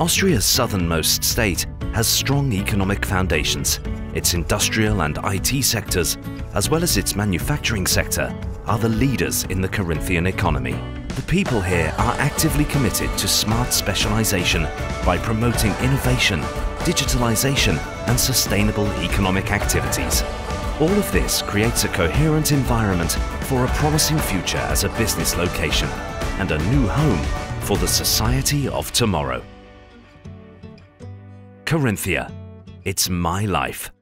Austria's southernmost state has strong economic foundations. Its industrial and IT sectors, as well as its manufacturing sector, are the leaders in the Carinthian economy. The people here are actively committed to smart specialization by promoting innovation, digitalization and sustainable economic activities. All of this creates a coherent environment for a promising future as a business location and a new home for the society of tomorrow. Carinthia. It's my life.